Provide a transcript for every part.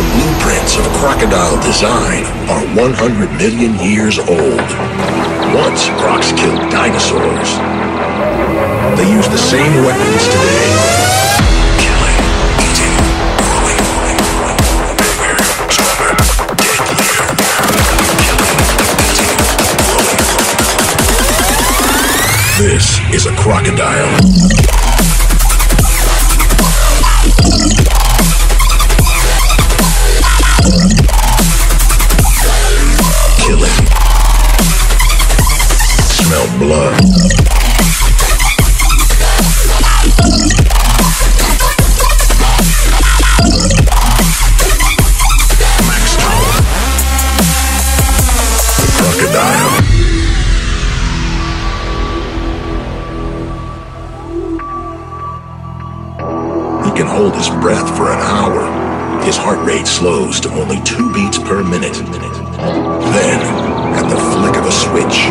The blueprints of crocodile design are 100 million years old. Once, crocs killed dinosaurs. They use the same weapons today. This is a crocodile. Blood. Tower. Crocodile. He can hold his breath for an hour. His heart rate slows to only two beats per minute. Then, at the flick of a switch,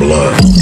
blood.